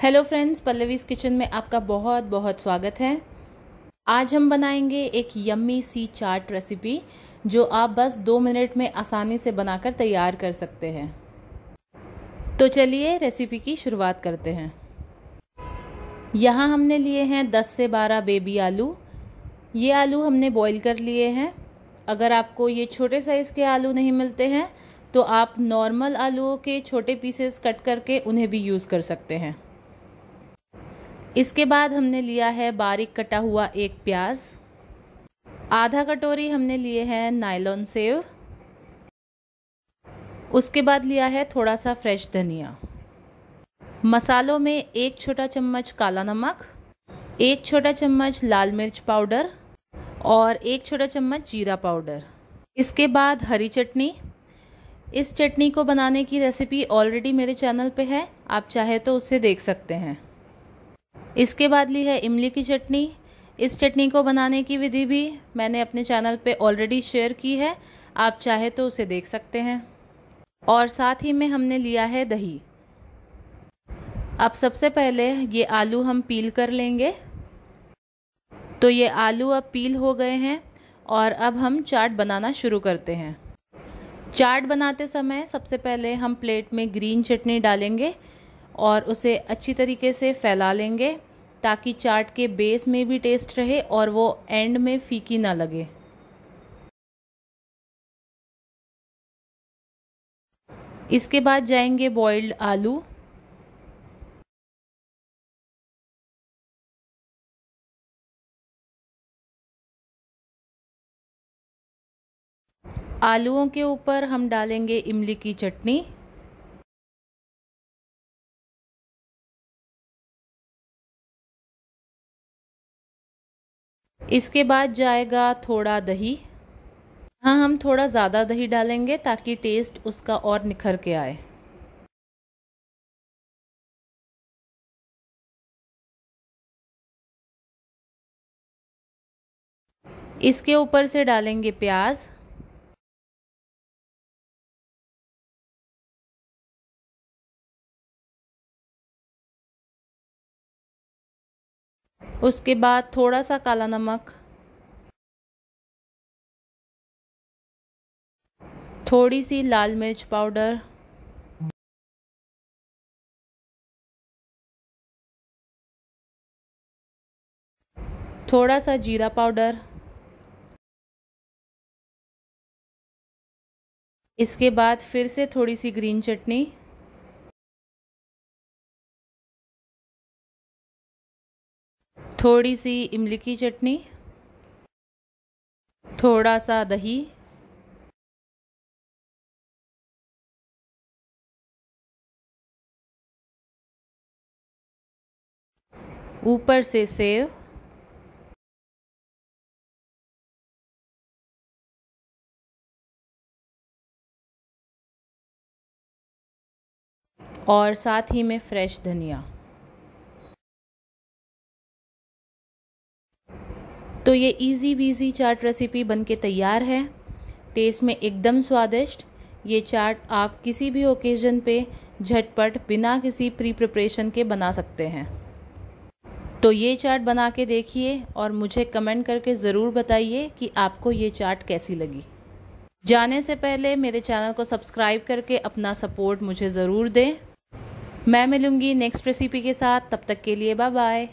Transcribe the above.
Hello friends Pallavi's kitchen में आपका बहुत बहुत स्वागत है। आज हम बनाएँगे एक यम्मी सी चाट रेसिपी जो आप बस दो मिनट में आसानी से बनाकर तैयार कर सकते हैं। तो चलिए रेसिपी की शुरुआत करते हैं। यहाँ हमने लिए हैं 10 से 12 बेबी आलू। ये आलू हमने बॉईल कर लिए हैं। अगर आपको ये छोटे साइज़ के आलू नहीं मिलते हैं तो आप नॉर्मल आलूओं के छोटे पीसेस कट करके उन्हें भी यूज़ कर सकते हैं। इसके बाद हमने लिया है बारीक कटा हुआ एक प्याज। आधा कटोरी हमने लिए हैं नायलॉन सेव। उसके बाद लिया है थोड़ा सा फ्रेश धनिया। मसालों में एक छोटा चम्मच काला नमक, एक छोटा चम्मच लाल मिर्च पाउडर और एक छोटा चम्मच जीरा पाउडर। इसके बाद हरी चटनी। इस चटनी को बनाने की रेसिपी ऑलरेडी मेरे चैनल पे है, आप चाहे तो उसे देख सकते हैं। इसके बाद ली है इमली की चटनी। इस चटनी को बनाने की विधि भी मैंने अपने चैनल पे ऑलरेडी शेयर की है। आप चाहे तो उसे देख सकते हैं। और साथ ही में हमने लिया है दही। अब सबसे पहले ये आलू हम पील कर लेंगे। तो ये आलू अब पील हो गए हैं और अब हम चाट बनाना शुरू करते हैं। चाट बनाते समय सबसे पहले हम प्लेट में ग्रीन चटनी डालेंगे और उसे अच्छी तरीके से फैला लेंगे। ताकि चाट के बेस में भी टेस्ट रहे और वो एंड में फीकी ना लगे। इसके बाद जाएँगे बॉइल्ड आलू। आलूओं के ऊपर हम डालेंगे इमली की चटनी। इसके बाद जाएगा थोड़ा दही। हाँ हम थोड़ा ज़्यादा दही डालेंगे ताकि टेस्ट उसका और निखर के आए। इसके ऊपर से डालेंगे प्याज। उसके बाद थोड़ा सा काला नमक, थोड़ी सी लाल मिर्च पाउडर, थोड़ा सा जीरा पाउडर, इसके बाद फिर से थोड़ी सी ग्रीन चटनी थोड़ी सी इमली की चटनी थोड़ा सा दही, ऊपर से सेव, और साथ ही में फ्रेश धनिया। तो ये इजी वीजी चाट रेसिपी बनके तैयार है। टेस्ट में एकदम स्वादिष्ट। ये चाट आप किसी भी ओकेजन पे झटपट बिना किसी प्री प्रिपरेशन के बना सकते हैं। तो ये चाट बना के देखिए और मुझे कमेंट करके ज़रूर बताइए कि आपको ये चाट कैसी लगी। जाने से पहले मेरे चैनल को सब्सक्राइब करके अपना सपोर्ट मुझे ज़रूर दें। मैं मिलूँगी नेक्स्ट रेसिपी के साथ। तब तक के लिए बाय बाय